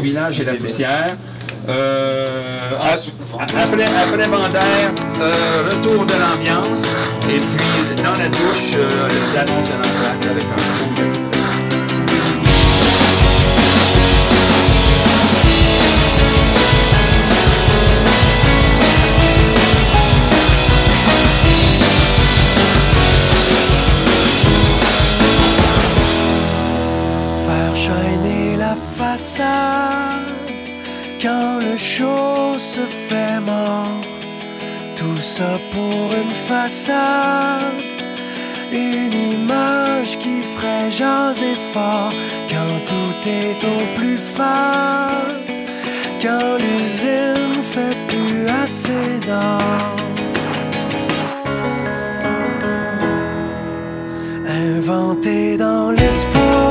village et la poussière. Euh, après, après Bandaire, euh, retour de l'ambiance. Et puis dans la douche, euh, piano de l'entraque avec un Faire shiner la façade quand le show se fait mort. Tout ça pour une façade, une image qui ferait jaser fort quand tout est au plus fade, quand l'usine fait plus assez d'or. Inventé dans l'espoir